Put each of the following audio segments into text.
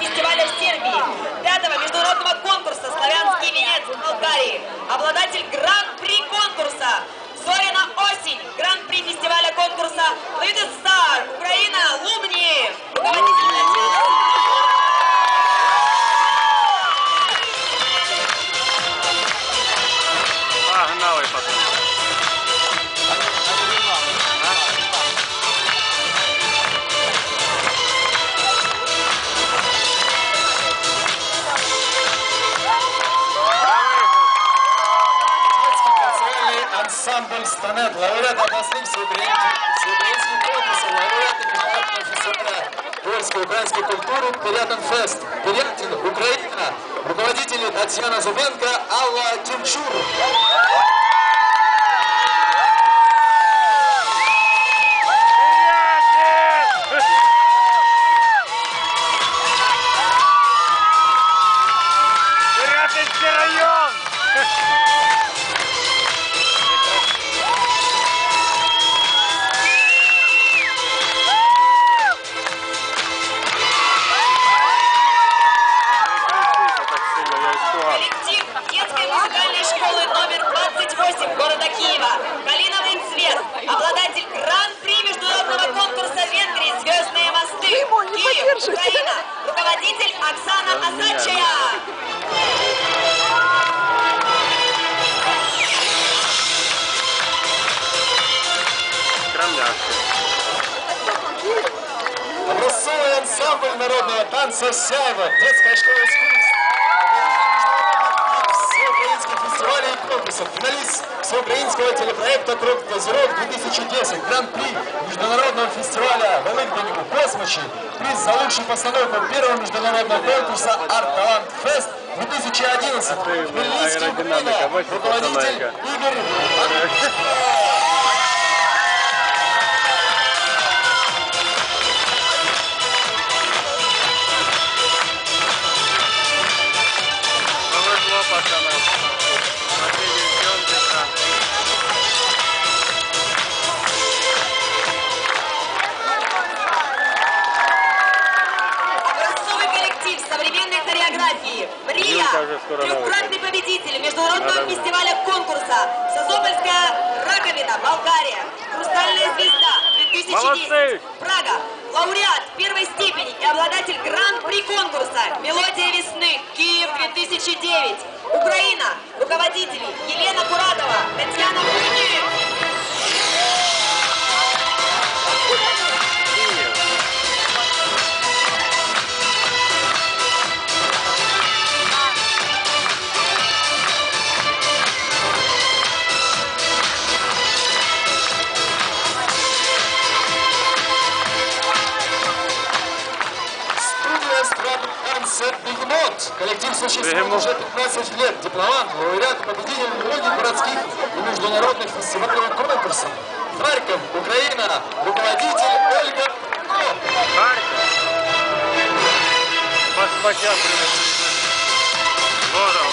фестиваля в «Станет», лауреат областных всеукраинских конкурсов, лауреат международного фестиваля польской и украинской культуры «Пирятин Фест». Пирятин, Украина. Руководители Татьяна Зубенко, Алла Тимчур. Ансамбль народного танца «Сяева», детская школа искусств. Всеукраинских фестивалей и конкурсов. Финалист всеукраинского телепроекта «Круг Козерог-2010». Гран-при международного фестиваля Великденнику Космочи. Приз за лучшую постановку первого международного конкурса «Арт Талант Фест» 2011. Хмельницкий, Украина. Руководитель. Игорь Повезло победитель международного фестиваля конкурса. Созопольская раковина, Болгария. Хрустальная звезда 2010. Молодцы! Прага. Лауреат первой степени и обладатель гран-при конкурса «Мелодия весны. Киев 2009». Украина. Руководители Елена Куратова, Татьяна Кузьмин. «Бегемот». Коллектив существует уже 15 лет. Дипломант, лауреат, победитель многих городских и международных фестивалей конкурсов. Харьков, Украина. Руководитель Ольга. Харьков. Принесли. Вот он.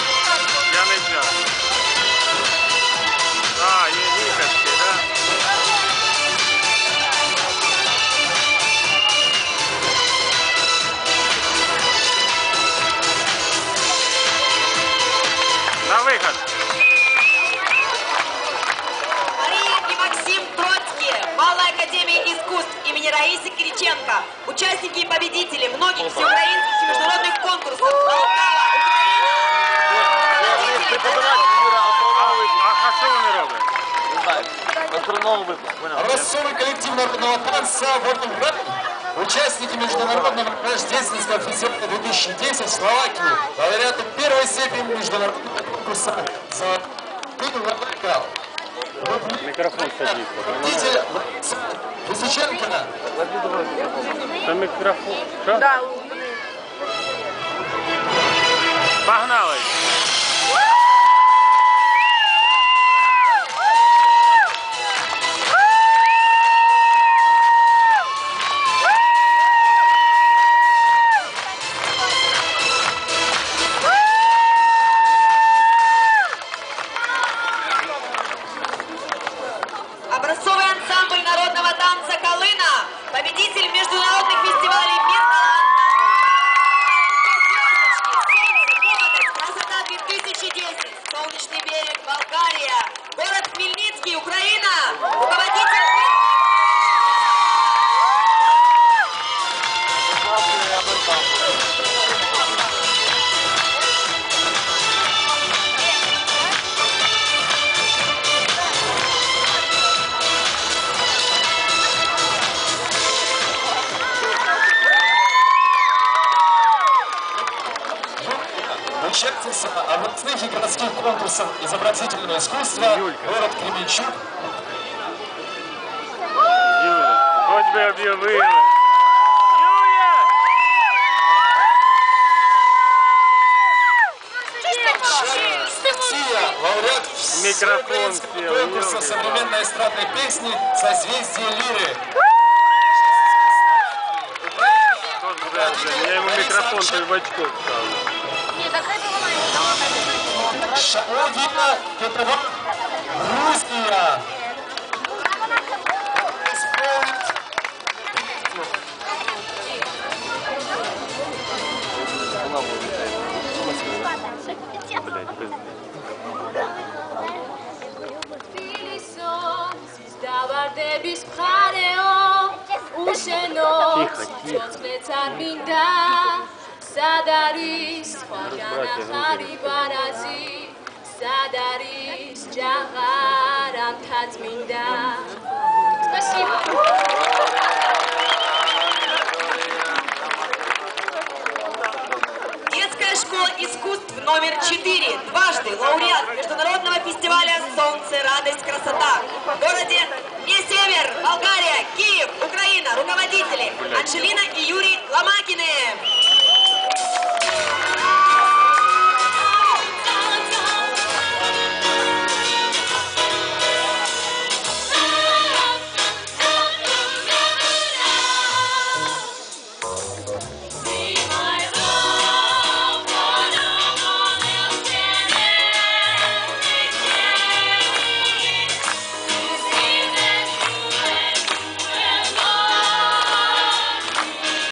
Участники и победители многих всеукраинских и международных конкурсов. Полтава, Украина. А, а що вони роблять? Астроном выпуск, понял? Образцовый коллектив народного танца «Волгоград». Участники международного рождественского фестиваля 2010 в Словакии. Лауреаты первой степени международного конкурса за Мікрофон садиться. Руководитель Лариса Лисиченко. Це мікрофон. Що? Погнали. Somebody. Конкурсов изобразительного искусства город Кременчук. Юля, об'явили. Юля! Сия, лауреат Микрофон конкурса современной эстрадной песни «Созвездие лиры». Я ему микрофон в очков ставлю. შეუდგინა კეთება რუსია დავარდების მხარეო უშენო ცოცხლეც არ მინდა სად არის სხვაგან ახარი ბარაზი სად არის ჯაღარამთა წმინდა Спасибо. Детская школа искусств номер 4. Дважды лауреат международного фестиваля «Солнце, радость, красота». В городе не Север, Болгария, Киев, Украина. Руководители Анжелина и Юрий Ломакины.